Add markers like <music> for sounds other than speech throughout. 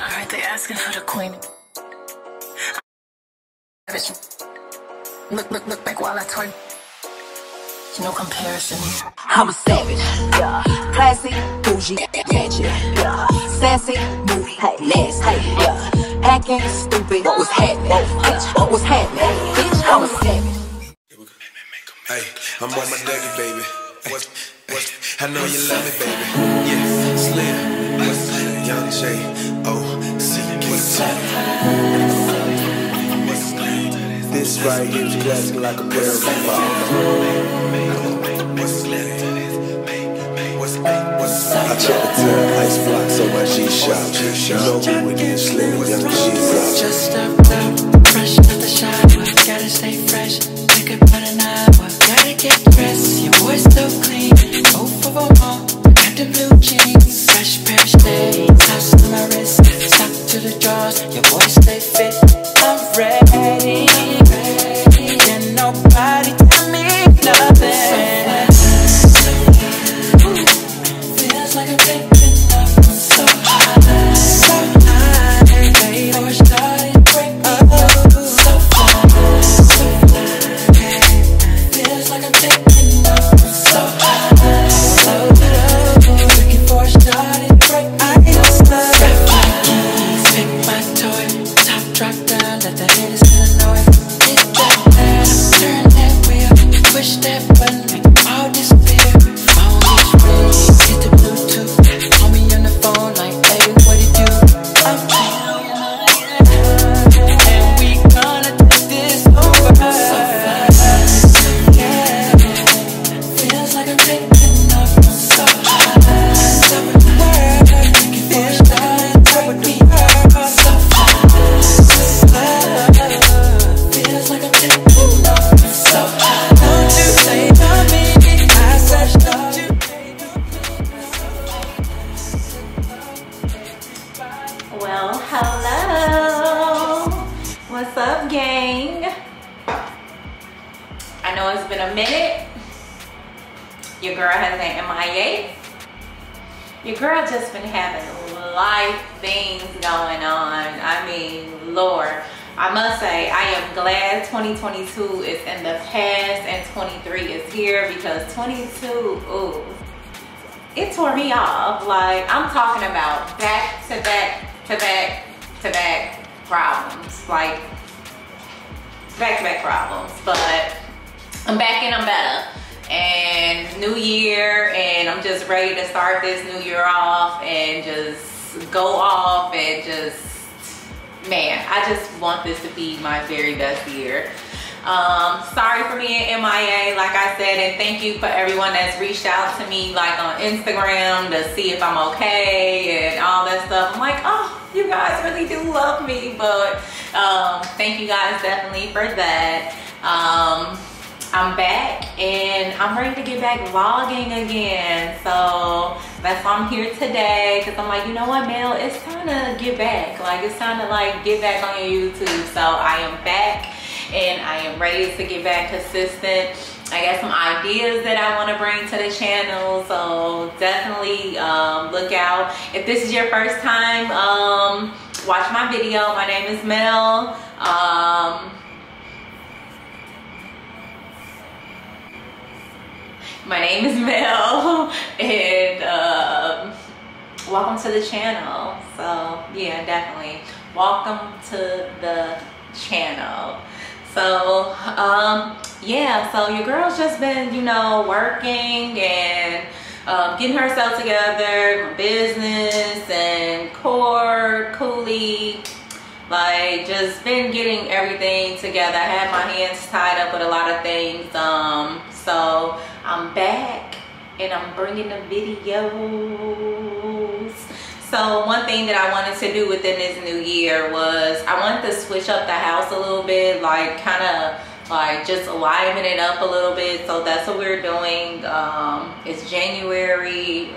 Alright, they're asking for the queen. Look, look, look back while I turn. No comparison. I'm a savage, yeah. Classy, bougie, ratchet, yeah. Sassy, moody, hey, nasty, yeah. Acting stupid, what was happening? Bitch, what was happening? Bitch, I'm a savage. Hey, I'm on my daddy, baby. What, what, I know you love me, baby. Yeah, Slim, West, Young J, O, C, K, This right here is classic like a pair of I check the time, ice blocks on my G-Shock. You know who it is, Slim, Young G-Shock. Just stepped up, fresh out the shower, gotta stay fresh. Take about an hour, gotta get dressed. Your boy's so clean, of them all. The blue jeans, fresh pair of shades, house on my wrist, stuck to the drawers. Your boy stay fit, I'm ready. ready. Can nobody Well, hello. What's up, gang? I know it's been a minute. Your girl has been MIA. Your girl just been having life things going on. I mean, Lord. I must say, I am glad 2022 is in the past and 23 is here because 22, ooh, it tore me off. Like I'm talking about back to back to back to back problems. Like back to back problems. But I'm back and I'm better. And new year and I'm just ready to start this new year off and just go off and just man, I just want this to be my very best year. Um, sorry for being MIA, like I said, and thank you for everyone that's reached out to me, like on Instagram, to see if I'm okay and all that stuff. I'm like, oh, you guys really do love me, but um, thank you guys definitely for that. Um, I'm back and I'm ready to get back vlogging again. So that's why I'm here today because I'm like, you know what, Mel, it's time to get back. Like it's time to like get back on your YouTube. So I am back and I am ready to get back consistent. I got some ideas that I want to bring to the channel, so definitely um, look out. If this is your first time, um, watch my video. My name is Mel. Um, my name is Mel, <laughs> and um, welcome to the channel. So yeah, definitely welcome to the channel. So um, yeah, so your girl's just been, you know, working and um, getting herself together, business and core, Cooley, like just been getting everything together. I had my hands tied up with a lot of things. Um, so I'm back and I'm bringing the videos. So one thing that I wanted to do within this new year was I wanted to switch up the house a little bit, like kind of like just liven it up a little bit. So that's what we're doing. Um, it's January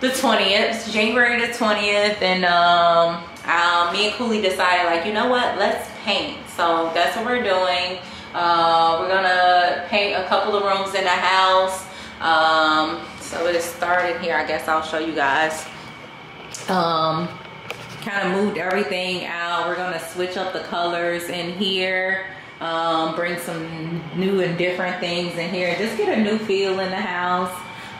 the 20th. January the 20th, and um, um, me and Cooley decided like, you know what? Let's paint. So that's what we're doing. Uh, we're gonna paint a couple of rooms in the house. Um, so it started here. I guess I'll show you guys. Um, kind of moved everything out. We're gonna switch up the colors in here. Um, bring some new and different things in here. Just get a new feel in the house.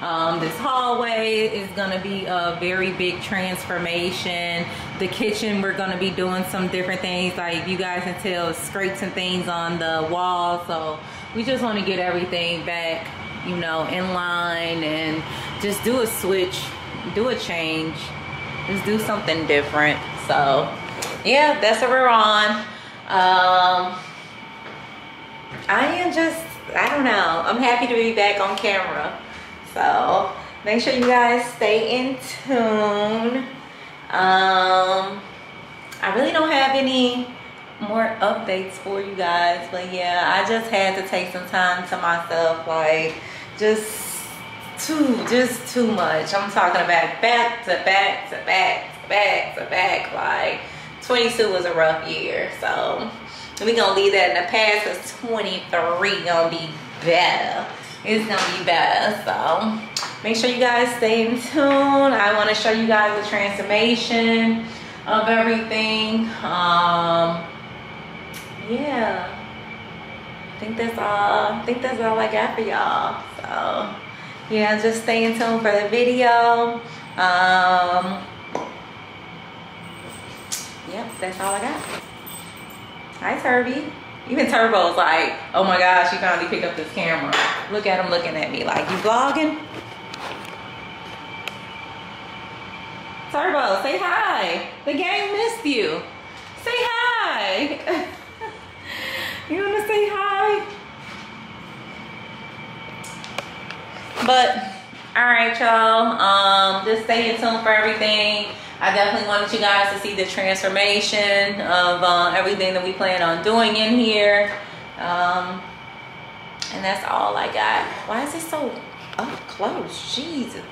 Um, this hallway is gonna be a very big transformation. The kitchen, we're gonna be doing some different things. Like you guys can tell, scrapes and things on the wall. So we just wanna get everything back, you know, in line and just do a switch, do a change, just do something different. So yeah, that's what we're on. Um, I am just, I don't know. I'm happy to be back on camera. So make sure you guys stay in tune. Um, I really don't have any more updates for you guys, but yeah, I just had to take some time to myself, like just too, just too much. I'm talking about back to back to back to back to back. Like 22 was a rough year, so we gonna leave that in the past because 23 gonna be better it's gonna be better so make sure you guys stay in tune i want to show you guys the transformation of everything um yeah i think that's all i think that's all i got for y'all so yeah just stay in tune for the video um yep that's all i got hi Turby even Turbo's like, oh my gosh, she finally picked up this camera. Look at him looking at me like, you vlogging? Turbo, say hi. The gang missed you. Say hi. <laughs> you wanna say hi? But, all right, y'all. Um, just stay in tune for everything. I definitely wanted you guys to see the transformation of uh, everything that we plan on doing in here. Um, and that's all I got. Why is it so up close? Jesus.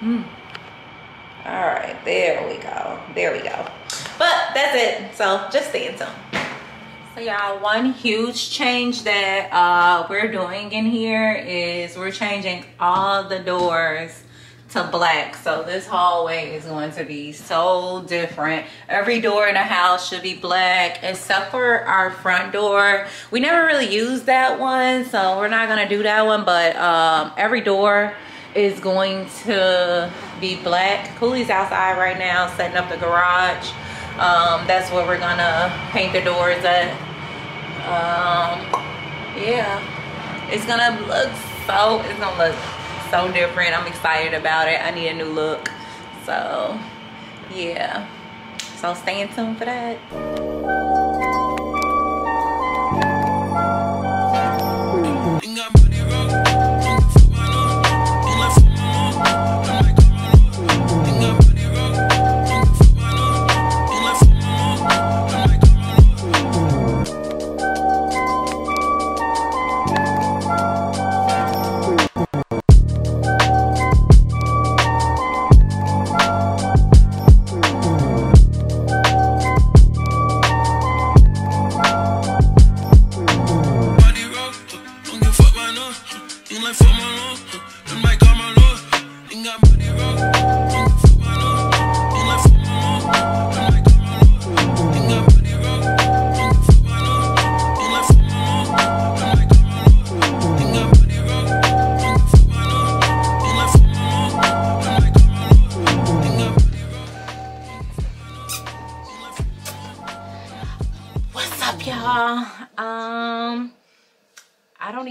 Hmm. All right, there we go. There we go. But that's it. So just stay in tune. So y'all, one huge change that uh, we're doing in here is we're changing all the doors to black. So this hallway is going to be so different. Every door in the house should be black except for our front door. We never really used that one so we're not gonna do that one but um, every door is going to be black. Cooley's outside right now setting up the garage um, that's where we're gonna paint the doors at. Um, yeah. It's gonna look so it's gonna look so different. I'm excited about it. I need a new look. So yeah. So stay tuned for that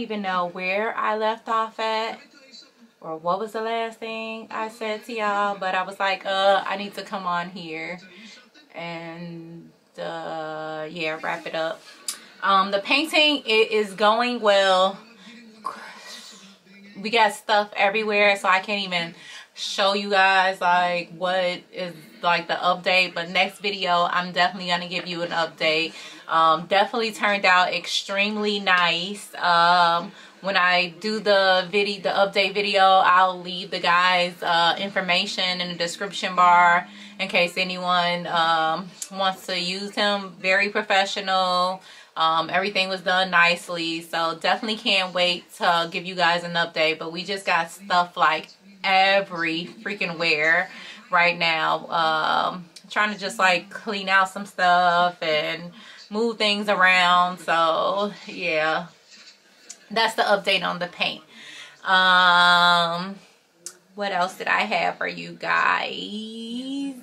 even know where I left off at or what was the last thing I said to y'all, but I was like, uh, I need to come on here and uh, yeah, wrap it up. Um, the painting it is going well. We got stuff everywhere, so I can't even show you guys like what is like the update but next video i'm definitely gonna give you an update um, definitely turned out extremely nice. Um, when I do the video the update video I'll leave the guys uh, information in the description bar in case anyone um, wants to use him. Very professional. Um, everything was done nicely. So definitely can't wait to give you guys an update but we just got stuff like every freaking where right now. Um, trying to just like clean out some stuff and move things around. So yeah, that's the update on the paint. Um, what else did I have for you guys?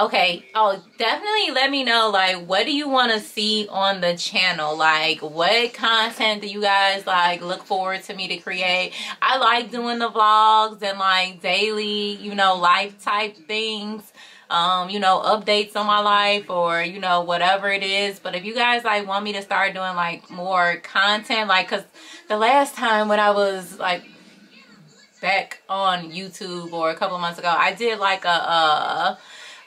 okay oh definitely let me know like what do you want to see on the channel like what content do you guys like look forward to me to create i like doing the vlogs and like daily you know life type things um, you know, updates on my life or, you know, whatever it is. But if you guys like want me to start doing like more content, like, cause the last time when I was like back on YouTube or a couple months ago, I did like a, a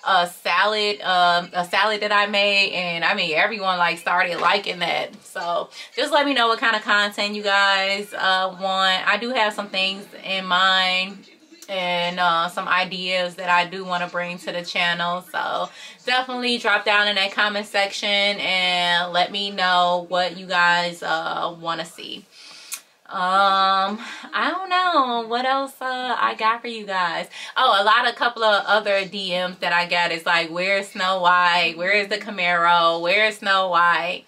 a salad um a salad that i made. And i mean everyone like started liking that. So just let me know what kind of content you guys uh want. I do have some things in mind and uh, some ideas that I do want to bring to the channel. So definitely drop down in that comment section and let me know what you guys uh, want to see. Um, I don't know what else uh, I got for you guys. Oh, a lot, a couple of other DMs that I got is like, where's Snow White? Where is the Camaro? Where's Snow White?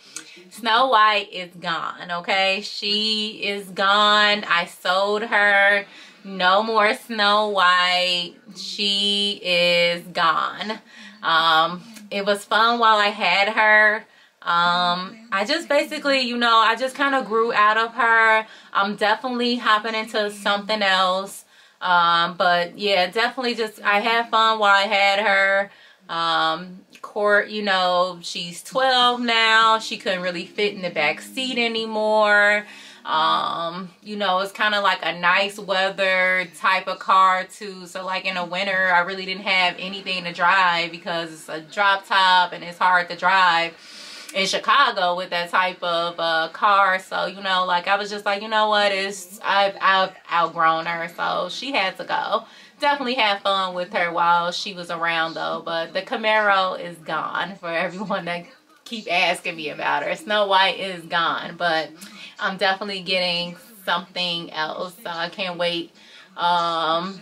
Snow White is gone, okay? She is gone. I sold her no more Snow White. She is gone. Um, it was fun while I had her. Um, I just basically, you know, I just kind of grew out of her. I'm definitely hopping into something else. Um, but yeah, definitely just, I had fun while I had her. Um, Court, you know, she's 12 now. She couldn't really fit in the back seat anymore um you know it's kind of like a nice weather type of car too. So like in the winter i really didn't have anything to drive because it's a drop top and it's hard to drive in chicago with that type of uh car. So you know like i was just like you know what? Is i've i've outgrown her. So she had to go. Definitely had fun with her while she was around though. But the camaro is gone for everyone that keep asking me about her. Snow white is gone. But I'm definitely getting something else. So I can't wait um,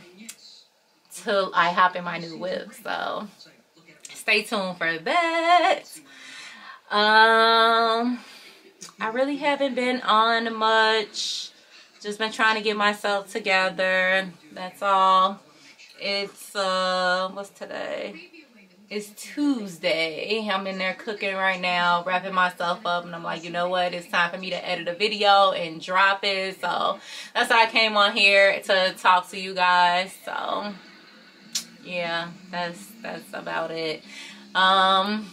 till I hop in my new whip. So stay tuned for that. Um, I really haven't been on much. Just been trying to get myself together. That's all. It's, uh, what's today? It's Tuesday. I'm in there cooking right now, wrapping myself up, and I'm like, you know what? It's time for me to edit a video and drop it. So that's why I came on here to talk to you guys. So yeah, that's that's about it. Um,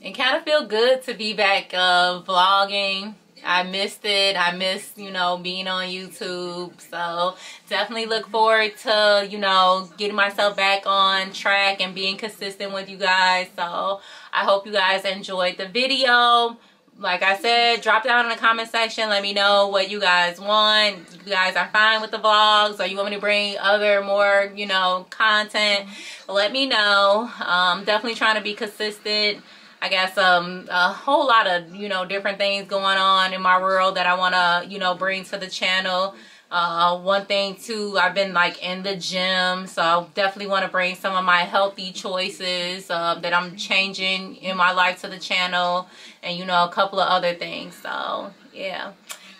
it kind of feel good to be back uh, vlogging I missed it. I missed, you know, being on YouTube. So definitely look forward to, you know, getting myself back on track and being consistent with you guys. So I hope you guys enjoyed the video. Like I said, drop down in the comment section. Let me know what you guys want. You guys are fine with the vlogs or you want me to bring other more, you know, content. Let me know. Um, definitely trying to be consistent I got some a whole lot of you know different things going on in my world that I want to you know bring to the channel. Uh, one thing too I've been like in the gym so I definitely want to bring some of my healthy choices uh, that I'm changing in my life to the channel and you know a couple of other things so yeah.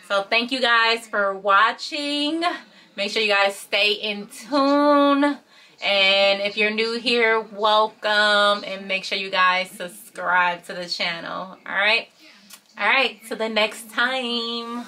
So thank you guys for watching. Make sure you guys stay in tune and if you're new here welcome and make sure you guys subscribe to the channel. All right? All right till the next time